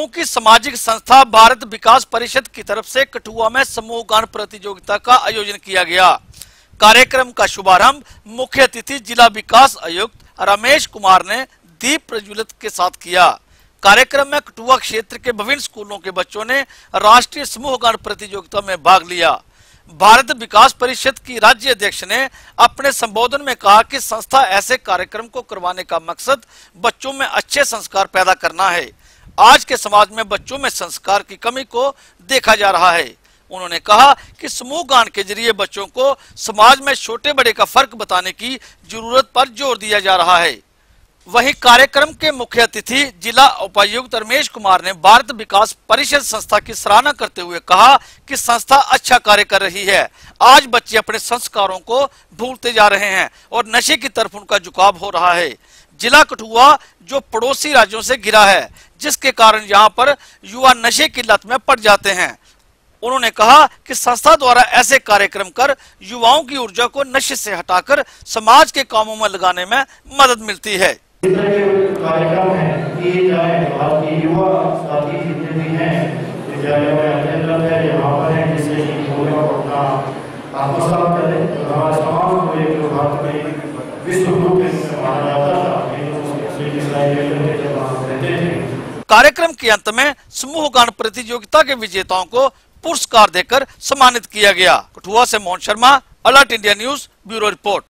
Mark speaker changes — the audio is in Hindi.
Speaker 1: बहुमुखी सामाजिक संस्था भारत विकास परिषद की तरफ़ से कठुआ में समूह गान प्रतियोगिता का आयोजन किया गया। कार्यक्रम का शुभारंभ मुख्य अतिथि जिला विकास आयुक्त रमेश कुमार ने दीप प्रज्वलित के साथ किया। कार्यक्रम में कठुआ क्षेत्र के विभिन्न स्कूलों के बच्चों ने राष्ट्रीय समूह गान प्रतियोगिता में भाग लिया। भारत विकास परिषद की राज्य अध्यक्ष ने अपने संबोधन में कहा कि संस्था ऐसे कार्यक्रम को करवाने का मकसद बच्चों में अच्छे संस्कार पैदा करना है। आज के समाज में बच्चों में संस्कार की कमी को देखा जा रहा है। उन्होंने कहा कि समूह गान के ज़रिए बच्चों को समाज में छोटे बड़े का फ़र्क बताने की ज़रूरत पर ज़ोर दिया जा रहा है। वहीं कार्यक्रम के मुख्य अतिथि जिला उपायुक्त रमेश कुमार ने भारत विकास परिषद संस्था की सराहना करते हुए कहा कि संस्था अच्छा कार्य कर रही है। आज बच्चे अपने संस्कारों को भूलते जा रहे हैं और नशे की तरफ़ उनका झुकाव हो रहा है। जिला कठुआ जो पड़ोसी राज्यों से घिरा है, जिसके कारण यहाँ पर युवा नशे की लत में पड़ जाते हैं। उन्होंने कहा कि संस्था द्वारा ऐसे कार्यक्रम कर युवाओं की ऊर्जा को नशे से हटाकर समाज के कामों में लगाने में मदद मिलती है।
Speaker 2: कार्यक्रम है हैं है जिससे कि विश्व
Speaker 1: कार्यक्रम के अंत में समूह गान प्रतियोगिता के विजेताओं को पुरस्कार देकर सम्मानित किया गया। कठुआ से Mohan Sharma alert India news bureau report.